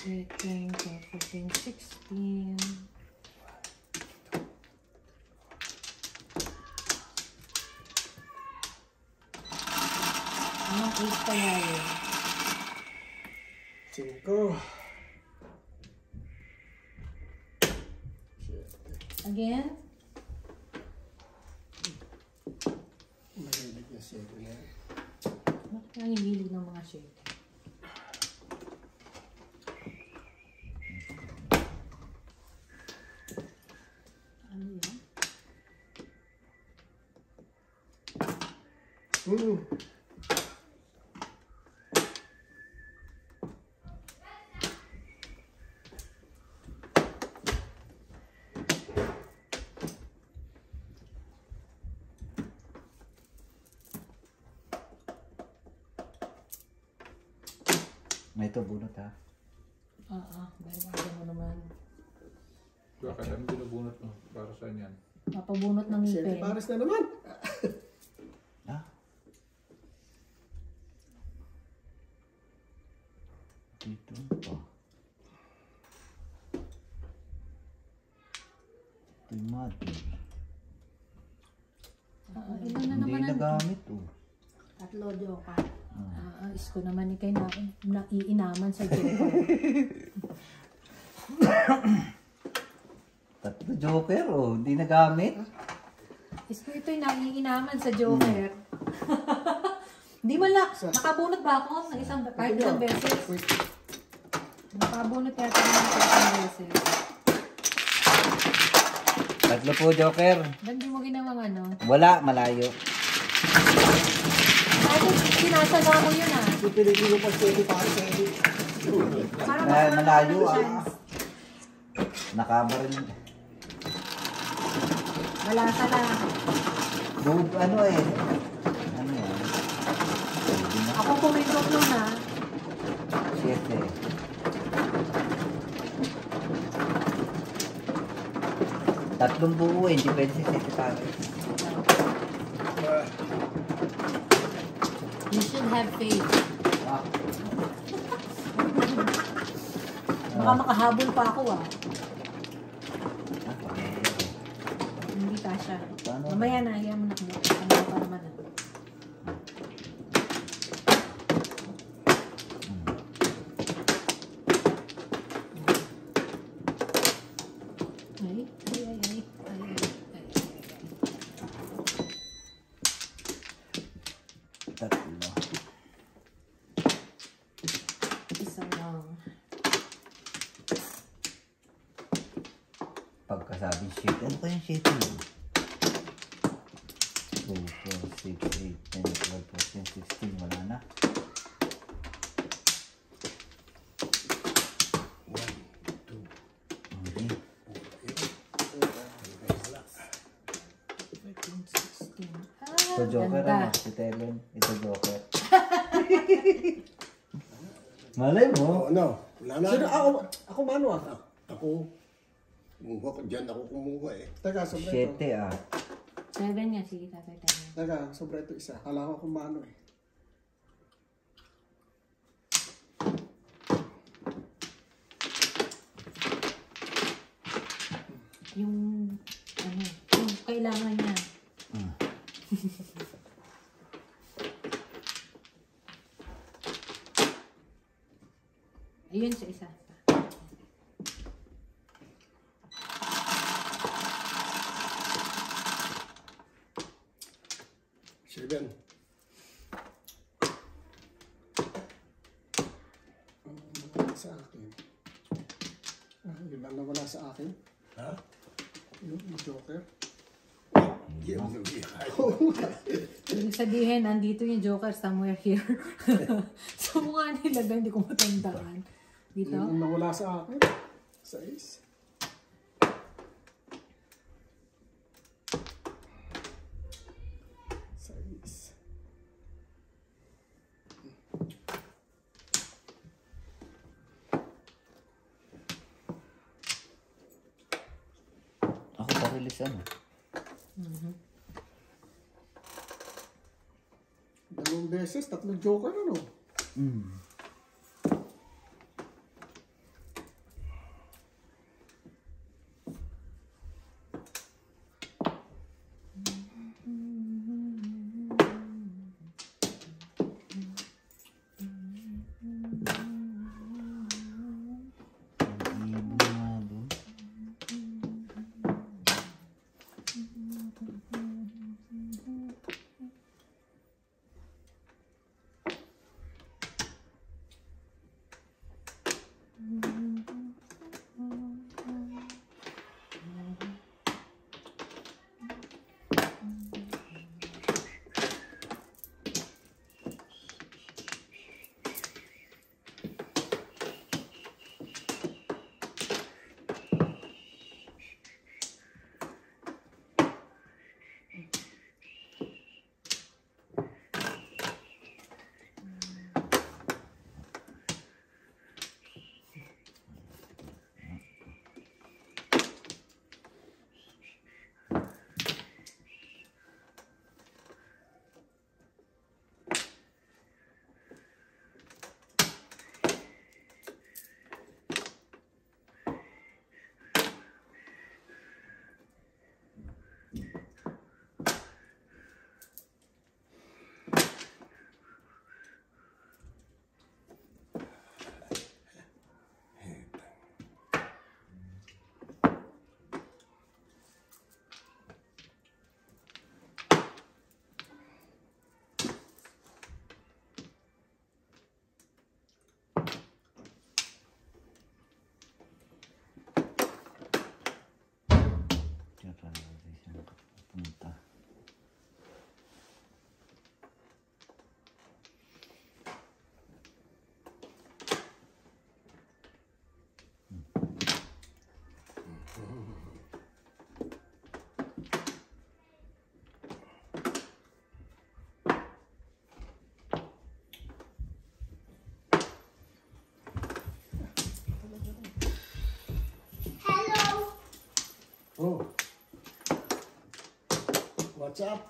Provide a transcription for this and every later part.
6, 8, 10, 12, 14, 16. Anong 8 kaya yun? Cinco. Again? Mahilig na siya. Bakit nangihilig ng mga shade? Hmm. May ito bunot ha. Oo, dahil mo naman. Bakit? Anong binubunot mo? Para saan yan? Mapabunot ng ngipin. pares na naman. naman sa Joker. Tatlo Joker, oh. Hindi nagamit. Is ko ito'y nanginginaman sa Joker. Hindi hmm. lang. Nakabunot ba ako ng isang, kahit ilang beses? Nakabunot yata ng isang beses. Tatlo po, Joker. Ba't di mo ginawang ano? Wala, malayo. Bakit sinasala ko yun ah? Pipiliin mo pa 20 para 20. Dahil malayo ah. Nakabaril. Malasa na. Bug, ano eh. Ano yan? Ako pumindot nun ah. Siyete. Tatlong buo eh, hindi pwede sa siyete pares. You should have faith. Baka makahabol pa ako ah. Ah? Hindi kasha. Paano? Mamaya na, ayaw mo na kung ano pa naman ah. Ay, ay, ay, ay, ay, ay, ay. Tatlo. Isa lang. Pagkasabing siete. Ano kayang siete yun? 2, 4, 6, 8, 10, 12, 14, 16. Wala na. 16. Ah, Ito joker ano? Si Telen. Ito joker. Malay mo. Oh, ano? Wala na. Sino? Ako, ako mano ah. Ako, kumuha ko dyan ako kumuha eh. Teka, sobra ito. Siete ah. Seven nga, sige tatay tayo. Teka, sobra ito isa. Kala ko kung mano eh. Yung, ano, yung kailangan niya. Hmm. Ayun sa isa. Seven. Ang nawala sa akin. Ah, yun lang nawala sa akin. Ha? Yung, yung joker. Nabihay. Ibig sabihin, andito yung Joker somewhere here. so, mukha nilagay, hindi ko matandaan. Dito? Yun ang nawala sa akin. Sais. mabilis ano. Mm -hmm. Dalawang beses, tatlong joker ano. Mm. WhatsApp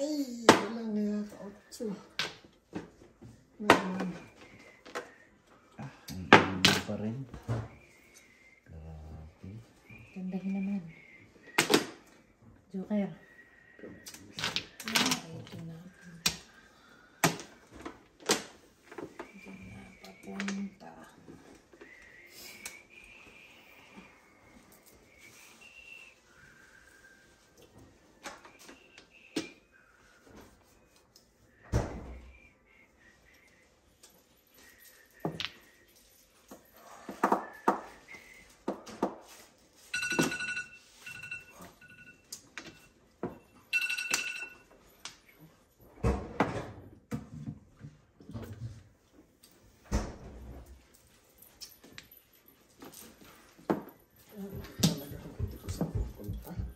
Ay, wala nga yata. Otso. Naman. Ah, ang ibon pa rin. Grabe. Gandang naman. Joker. Ah, ito na. Ito na papunta. Thank you.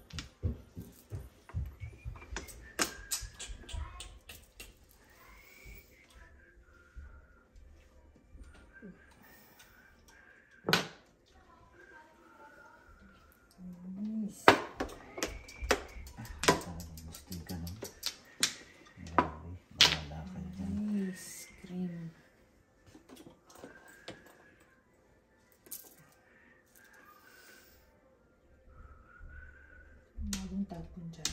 Bagong tapon dyan.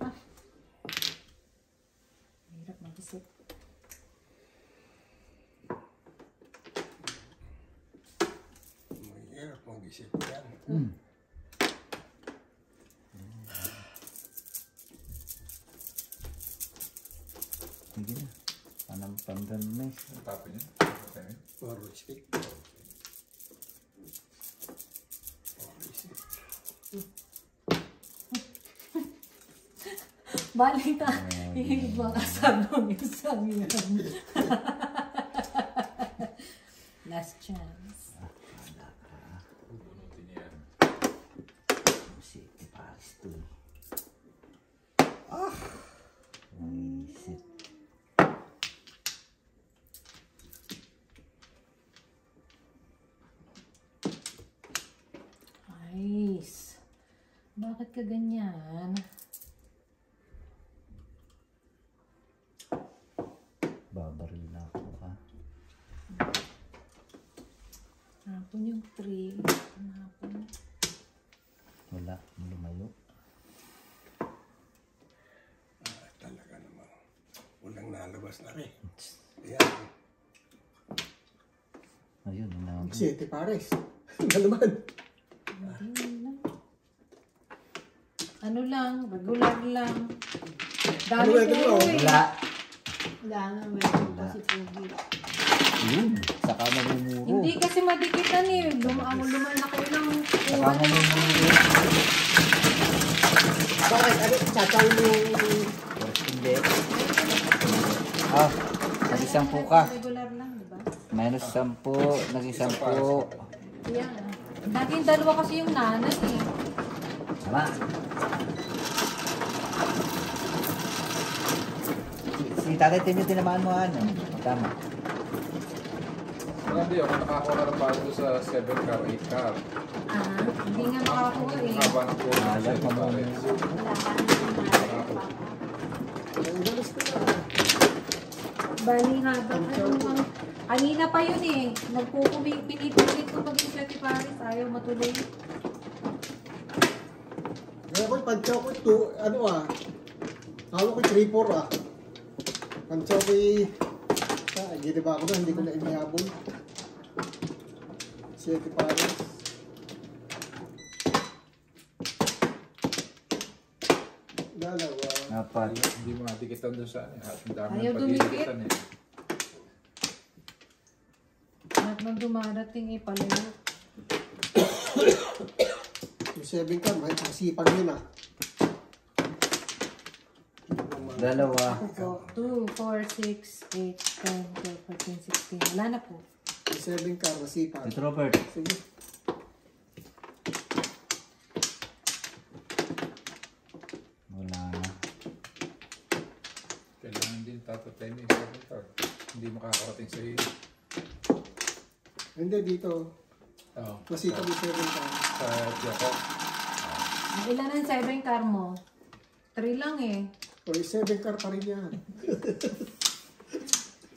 Ah. Hirap mag-isip. Mahirap mag-isip yan. Sige na. Panampanggan na eh. Ang tapo niya. Okay. Orange cake. Balik na. Hihilig mga kasabong isang yan. Last chance. Bubunutin niya yan. Si Paris to eh. Ah! Naisip. Nice. Bakit ka ganyan? Babaril na ako ha. Hapon yung tree. Hapon. Wala. Lumayo. Ah, talaga naman. Nalabas na rin. Ayan. Ayun, inabot. Siete pares. Ano naman? Ano lang, regular lang. Dami Ano ba ito, puro oh? eh. Wala. Wala nga, meron kasi pogi. Yun. Saka mamumuro. Hindi kasi madikitan eh. Luma, lumalaki lang. Saka na. mamumuro. Bakit? Ano? Tsatay mo. Ah, naging sampu ka. Regular lang, di ba? Minus sampu, naging sampu. Nga. Naging dalawa kasi yung nanay eh. Tama. Si, si Tatay Timmy tinamaan mo ano? Tama. Marami ako nakakuha na ng bago sa 7 car, 8 car. Ah, hindi nga makakuha eh. Habang ko na Ah, yan, 7 car. Wala ka na nanay. Ang galas ko na. Bali habang ano. Kanina pa yun eh. Nagpupumi, pinipilit ko maging Sweaty Paris. Ayaw matuloy. Kaya ko, pantsaw ko ito, ano ah. Hawak ko 3-4 ah. Pantsaw ko eh. Ah, gini ba ako na, hindi ko na inihabol. Siete pares. Dalawa. Apat. Hindi mo nadikitan doon sa ano. At ang dami Ayaw ng dumikit. pagdidikitan eh. Lahat nang dumarating eh palayo. Yung 7 ka, may kasipag yun ah. Dalawa. Ako po. 2, 4, 6, 8, 10, 12, 14, 16. Wala na po. Yung 7 ka, masipag. Ito Robert. Sige. Wala na. Kailangan din tatatay mo yung 7 car. Hindi makakarating sa iyo. Hindi dito. Oo. Masipag yung 7 ka. Sa Tiaco. Ang ilan ang 7 car mo? 3 lang eh. O yung 7 car pa rin yan.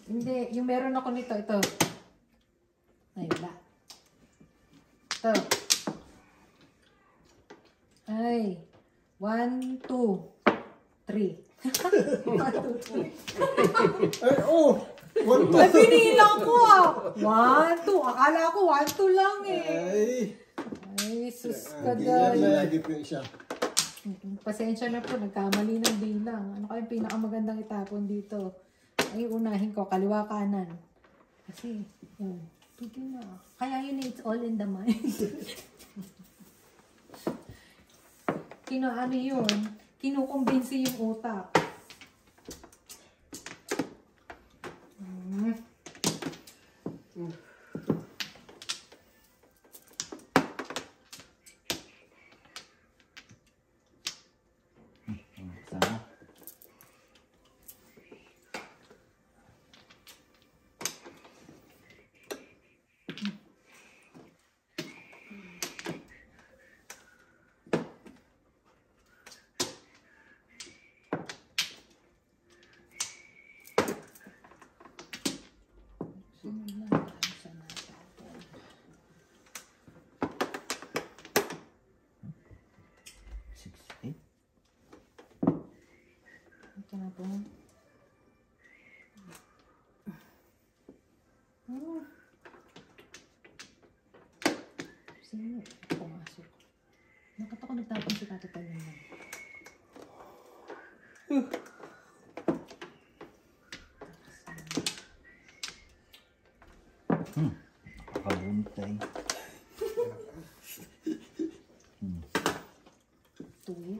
Hindi, yung meron ako nito, ito. Ay, wala. Ito. Ay. One, two, three. One, two, three. Ay, oh! One to. Ay, pinilang ko ah. One, two. Akala ko one, two lang eh. Ay! Ay, sus ka ganyan dahil. na lagi po siya. Pasensya na po, nagkamali ng bilang. Ano kayong pinakamagandang itapon dito? Ay, unahin ko, kaliwa kanan. Kasi, yun. Pwede na. Kaya yun, it's all in the mind. Kino, ano yun? Kinukumbinsi yung utak. Hmm. Sama. Six, eight. Ito na po. Hmm. Sino? Pumasok. Bakit ako nagtapon si Tata Tayo naman? two.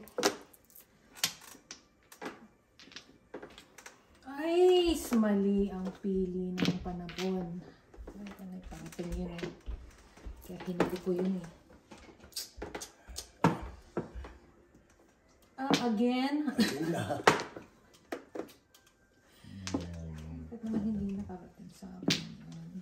Ay, mali ang pili ng panahon. Ay, ano, parating yun eh. Kaya hindi ko yun eh. Ah, again? Ba't naman hindi nakarating sa akin yun?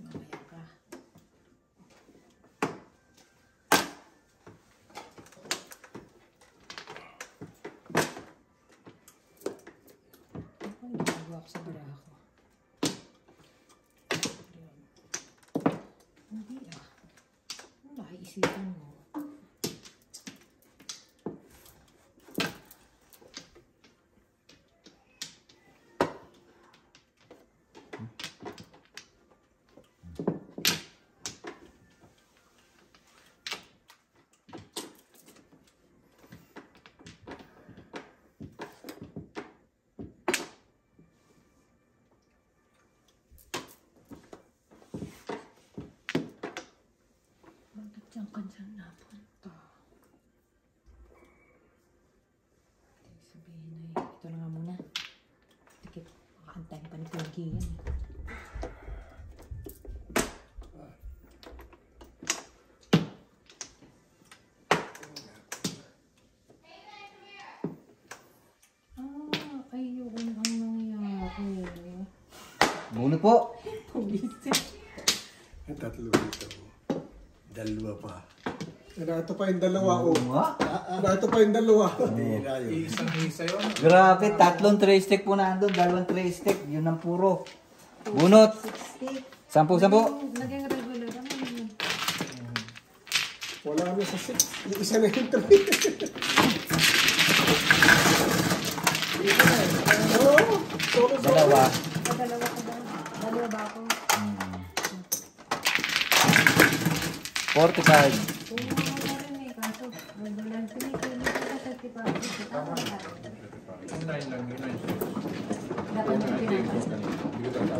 Mamaya ka. Ako, hindi nagawa ko sa baraha ko. Ayun. Hindi ah. Ano nakiisipan mo? Bakit dyan ka dyan napunta? Ibig Sabihin na ito na nga muna. Tikit, makakantahin pa ni Pogi yan eh. Ah. Bunot po. Ang tatlo dito. Dalawa pa. Ito pa yung dalawa, oh. nga. Ano, ito pa yung dalawa. Na. Isang isa yun. Grabe, tatlong tray stick po nandun, dalawang tray stick, yun ang puro. Bunot. 60. Sampu, sampu. Naging regular. Yun? Wala na sa 6. Yung isa na yung 3. Oo. Sorry, sorry. Dalawa. Ah, Dalawa ko ba? Dalawa ba ako? 45.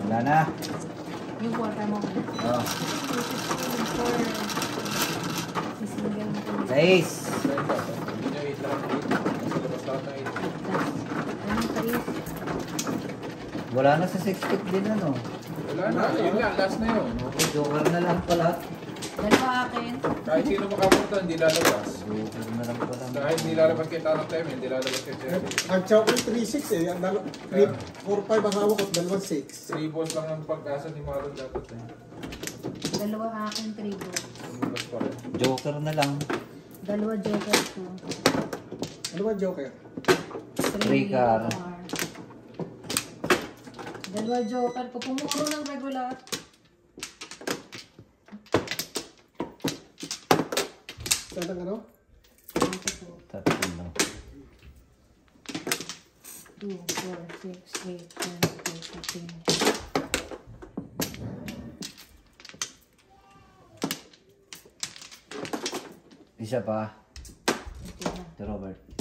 Wala na. Yung quarter mo. Oo. Oh. 6. Wala na sa 6 din ano. Wala na. Yun lang. Last na yun. Okay, joker na lang pala. Dalawa akin. Kahit sino makapunta, hindi lalabas. Kahit hindi lalabas kay Tarot Time, hindi lalabas kay Cherry. Ang chow ko 3-6 eh. Ang dalawa- 4-5 ang hawak ko, dalawang 6. Three balls lang ang pagkasa ni Marlon dapat eh. Dalawa akin, three balls. Lumabas pa rin. Joker na lang. Dalawa joker ko. Ano ba joker? Three car. Dalawa joker ko. Pumuro ng regular. Saan ang ano? Tatlo lang. 2, 4, 6, 8, 10, 12, 13. Isa pa. Ito na. Ito Robert.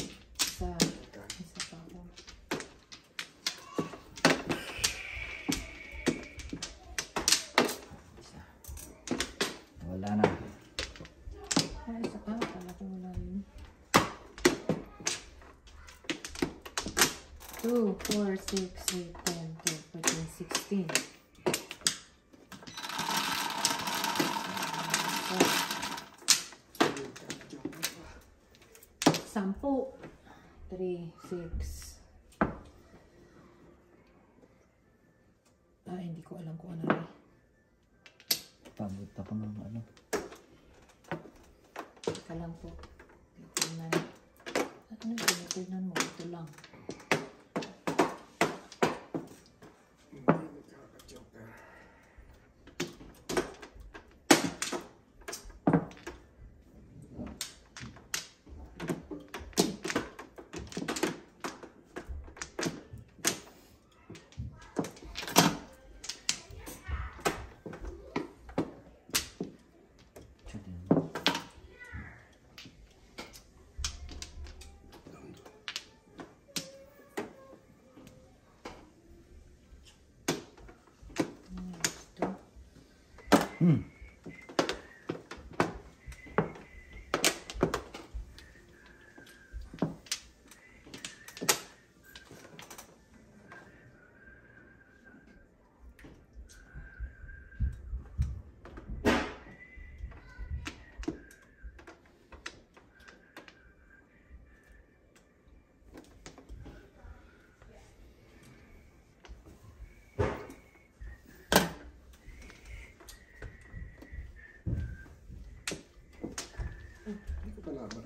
Hindi ko pa laban.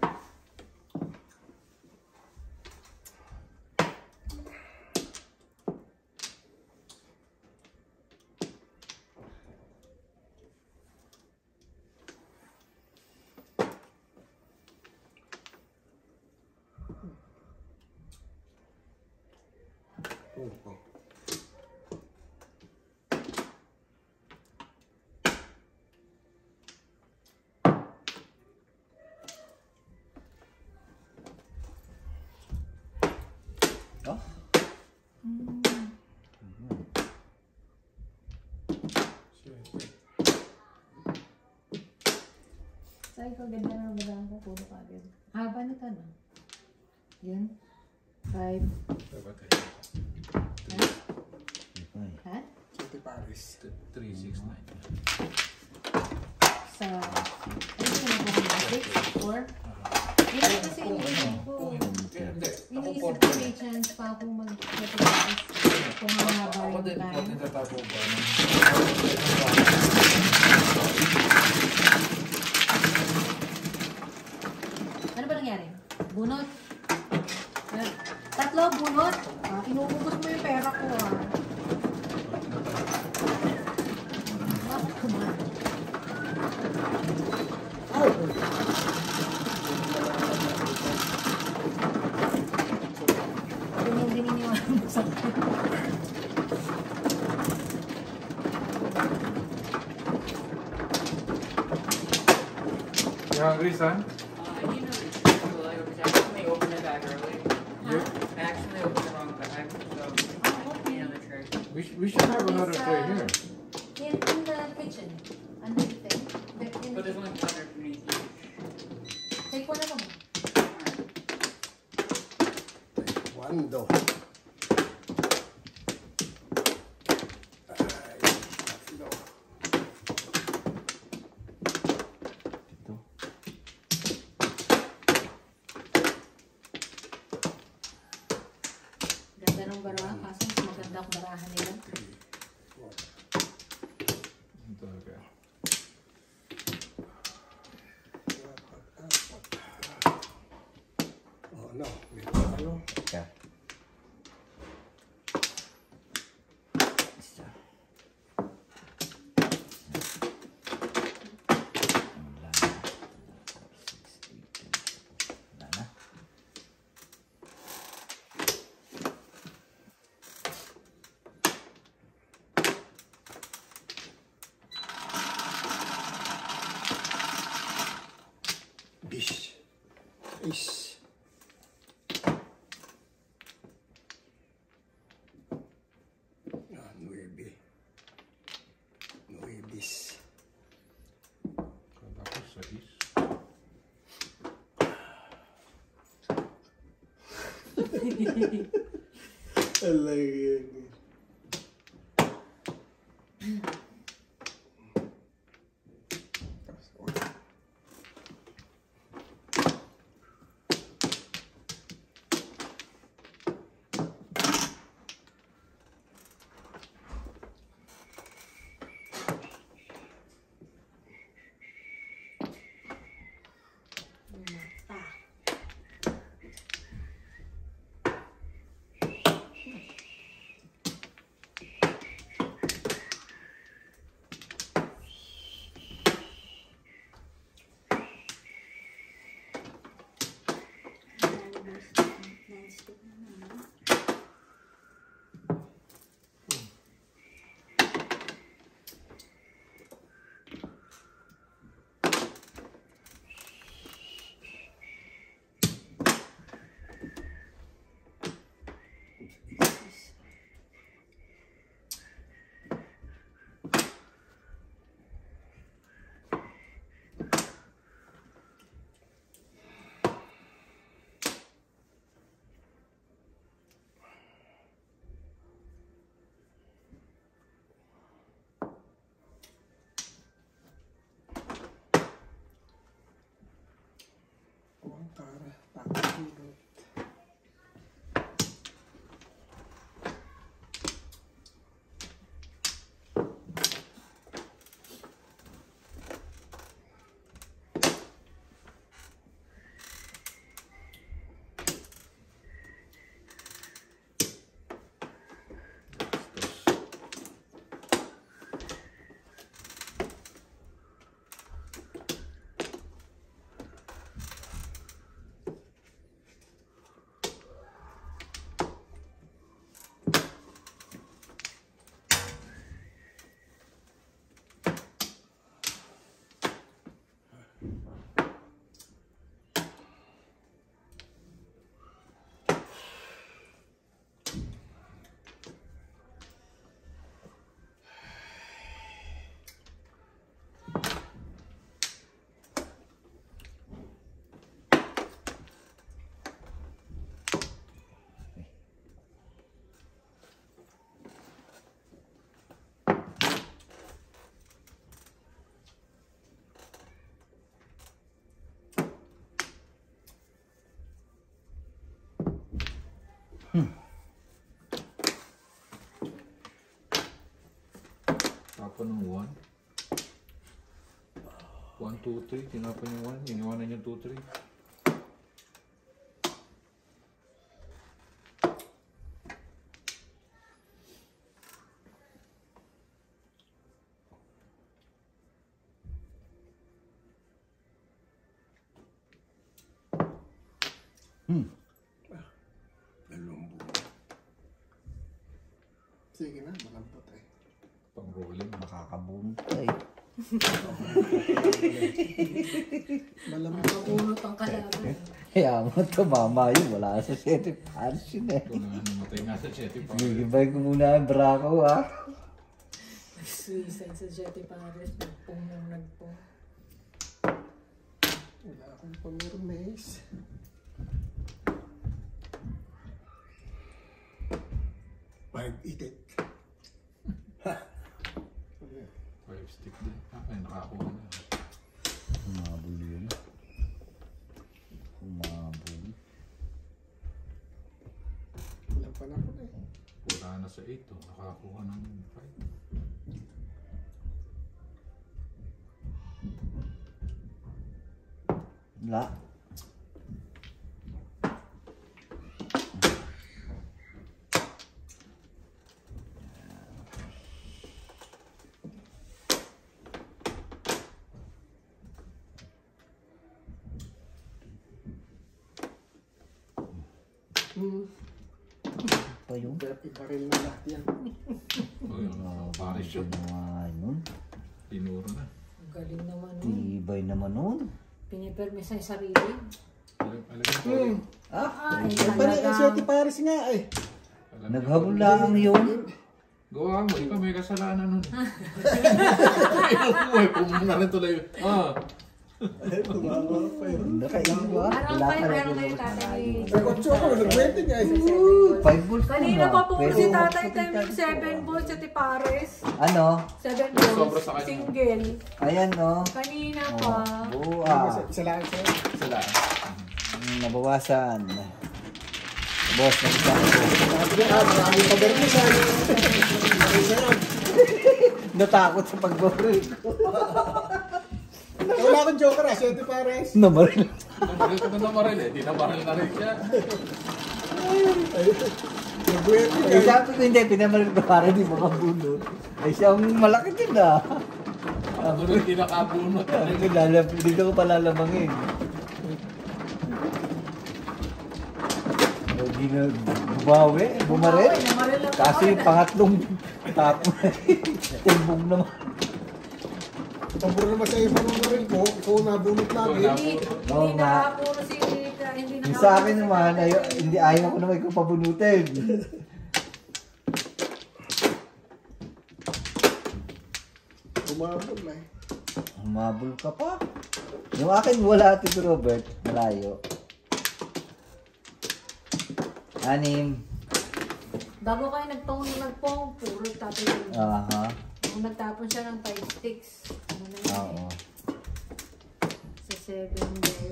Oh, oh. Oh. Sabi ko, ganda na bagaan ko, puro ka agad. Haba nito, no? Yun. Five. Ha? Hindi pa eh. Ha? City Paris. 369. Sa... Ano ko na ba? Six? Four? Na kasi iniisip ko. Hindi. Ako po. may chance pa ako mag-practice kung mahaba Ako din. Ako din tatapo ba? You hungry. Uh, you know, well, I accidentally opened the bag early. Huh? I accidentally opened the wrong bag, so you know the trick. We, sh- we should have another tray here. In, in the kitchen. Under the thing. But there's only like para, para, Alay. Tapon ng 1. 1, 2, 3. Tinapon yung 1. Iniwanan yung 2, 3. Dalawang buo. Sige na, malampot eh. Pang rolling. Makakabuntay. Malampot. Unot ang kalaban. Kaya mo tumama yun. Wala sa sete pares yun eh. Ito na namatay nga sa 7 pa. Gigibay ko muna ang brako ah. Suicide sa Jetty Paris. Nagpong nang nagpong. Wala akong pamirmes. Five itik. 5 sa 8. Oh. Nakakuha ng 5. La. Hmm. Pa yun. Ibaril na lahat yan. Oh, yun. Paris yun. Ginawa nun. Tinuro na. Ang galing naman nun. Tibay naman nun. Pinipermis ang sarili. Alam, alam mo, Hmm. Ah, Ay, Ang ang Paris nga eh. naghabol lang yun. Gawa mo, ikaw may kasalanan nun. Umuwi, pumunta rin tuloy. Ah, Tumawa pa yun. Nakaiwa. Parang Wala kayo, ka meron kayo tatay. Kotso ako, nag-20 nga eh. Five balls ko Kanina na. pa po si tatay timing 7 balls sa Tipares. Ano? 7 Sobra balls, sa kanya. single. Ayan no. Kanina Oh, pa. buwa. Isa lang sa'yo. sila. Mm, Nabawasan. Boss, nag-isang ko. Sabi niya, ah, maraming pabermisan. Natakot sa pag-boril ko. Wala akong joker ah, Siyete Paris. Namaril. Namaril ka na namaril eh. Di namaril na rin siya. Nag-20 nga Eh, eh. sabi ko hindi, pinamaril ko para di makabunot. Eh, siya ang malaki din ah. Ako rin di nakabunot. Sabi ko, lalab, dito ko palalamangin. Eh, di na bumawi, bumaril. Ay, Kasi pangatlong tapo, timbong naman. Pabor naman sa iyo panunurin ko, ikaw nabunot lagi. Hindi, hindi nga. nakapuno si hindi Yung sa akin naman, ayo, hindi ayaw ko naman ikaw pabunutin. Umabot na eh. Humabol ka pa. Yung akin wala, Tito Robert. Malayo. Anim. Bago kayo nagpong nagpong, puro tatay. Aha. Kung nagtapon siya ng 5 sticks, ano na yun? Oo. Sa 7 day.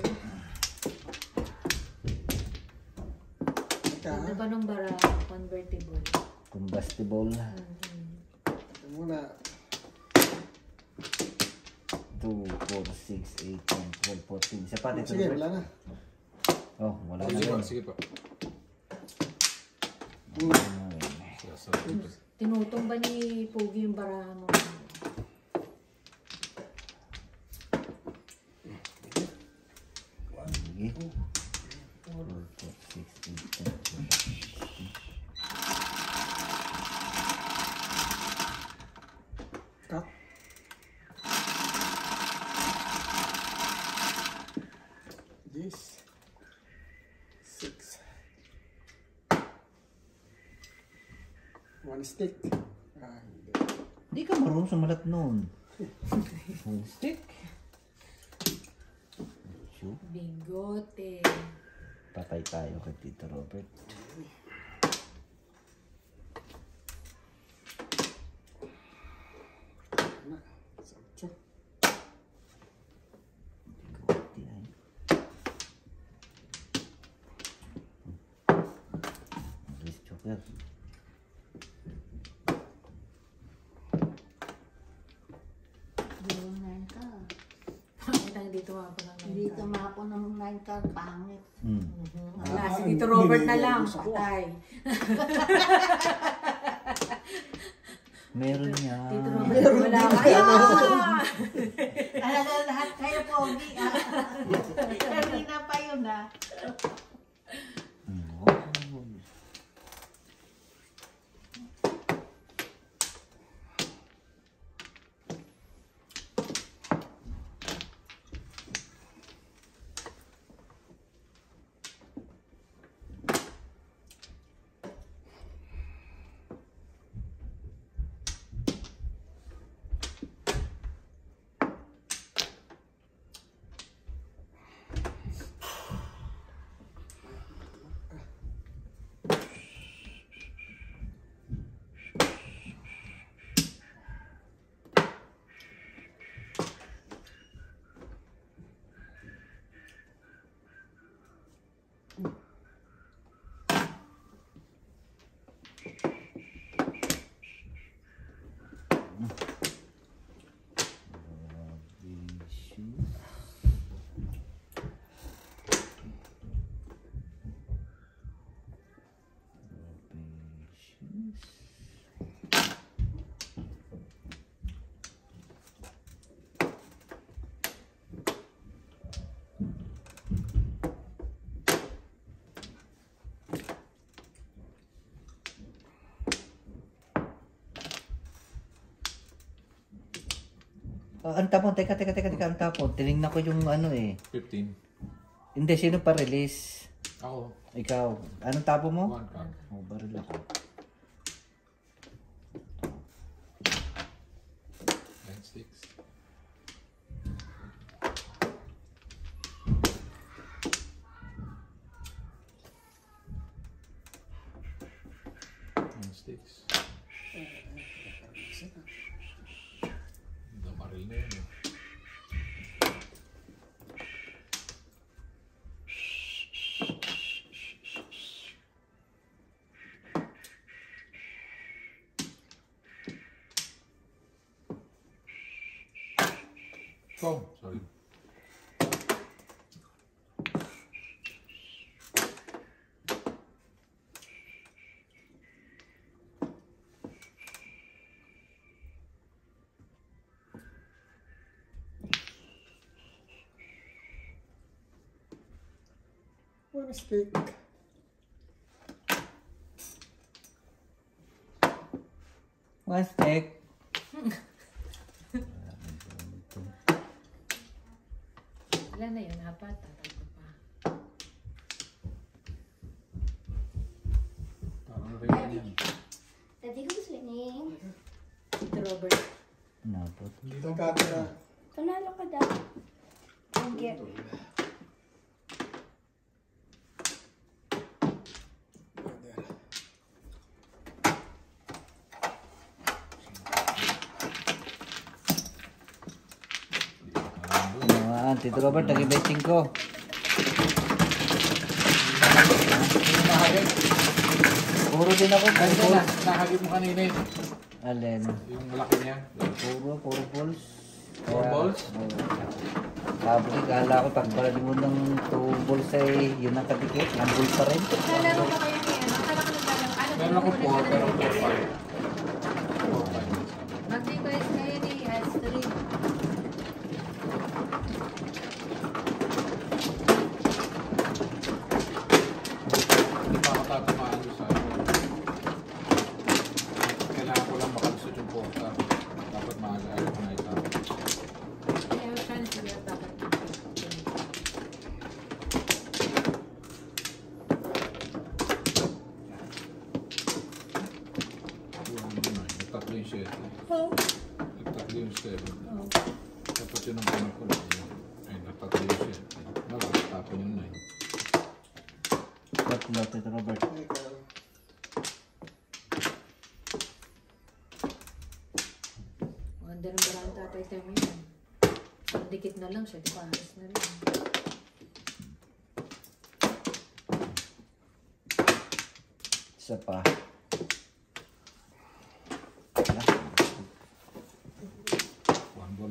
Teka, Ano ba nung bara convertible? Combustible. Mhm. ito muna. 2, 4, 6, 8, 10, 12, 14. Isa pa, Tito Sige, wala na. Oh, wala na Sige pa, sige pa. Hmm. Sa- sa- Tinutong ba ni Pogi yung bara mo? Sige. 4, 4, 6, 8, 10, 12. Cut. This. Six. One stick. Ah, hindi. Hindi ka marunong sumalat noon. Stick. Bigote. Patay tayo kay Tito Robert. Na. Sa ocho. Bigote ay. master. Yung nine ka. Dito ako ng Hindi tumapo ng nine ka, pangit. Hmm. Wala, Ah, si Tito Robert na lang. nililinis ako. Patay. Meron niya. Tito Robert, wala. Talaga lahat kayo pogi. ah. Kanina pa yun ah. Hmm, oh. Vicious. Vicious. Ah, ang tapon, teka, teka, teka, teka, ang tapon. Tinignan ko yung ano eh. 15. Hindi, sino pa release? Ako, Ikaw. Anong tapo mo? one card. Oh, sorry. One stick. One stick. Ah, Tito Robert, nag-betting ko. Nahagip. Puro din ako. Ay, Puro na, pulse. nahagip mo kanina eh. Alin? Yung malaki niya. Puro, puro pulse. Four balls? Oo. Sabi ko, kala ko pag bali mo ng two balls ay yun ang kadikit. Ang bull pa rin. Nalaro ba kayo ni ano? Meron ako four, pero four five. Four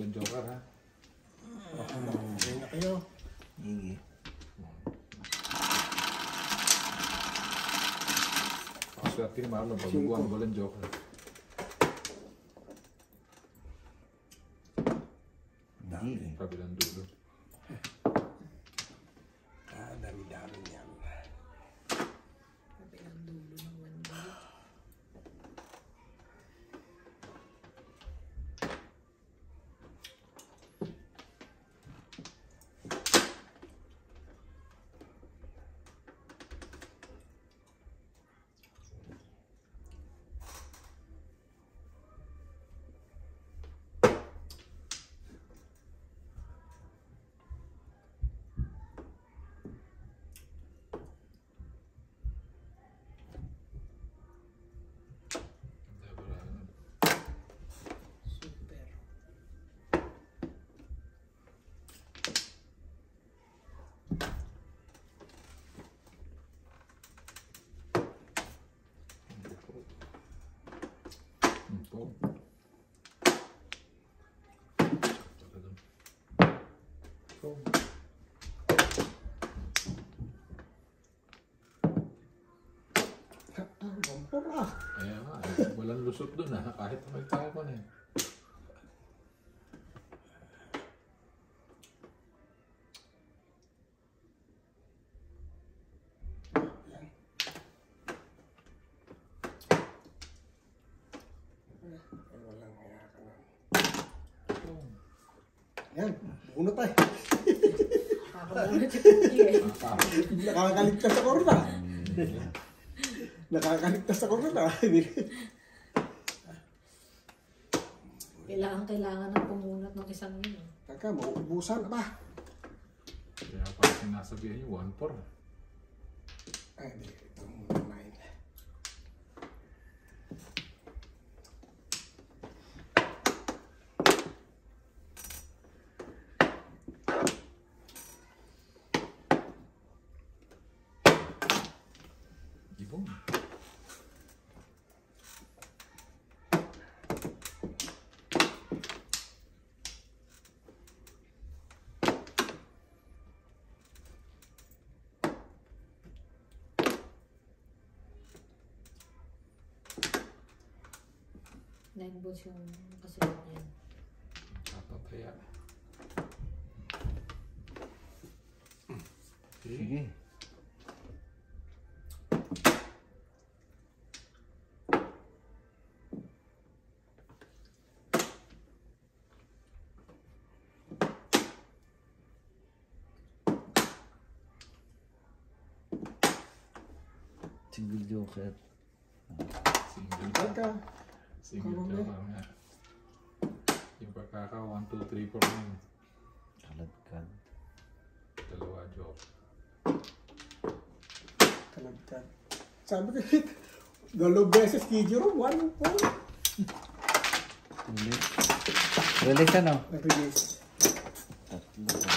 ng joker ha. Baka mm. mga ngayon na kayo. Hindi. Swerte ni Marlon, pag-uwan ko joker. Ah, ah. Kaya nga, eh, walang lusot dun ha. Kahit may tao pa na eh. Ay, walang kaya ka na. Yan, bunot ay. Nakakamulot si Pugi eh. Ah, Nakakaligtas sa korna. Nakakaligtas sa korna. Hindi. Kailangan, kailangan ng pumunot ng isang yun. eh. Teka, mauubusan na ba? Kaya parang sinasabihan yung one four. Ay, di. Ito muna nine. Ibong. Nine balls yung kasunod niyan. Kapataya. Sige. Single joker. Single ka. Single ka nga. Yung pagkaka 1, 2, 3, 4 na yun. Kaladkad. Dalawa joke. kalagkan. Sabi ko, dalawang beses key Jerome, one point. Release. Release ano? Release. Tatlo.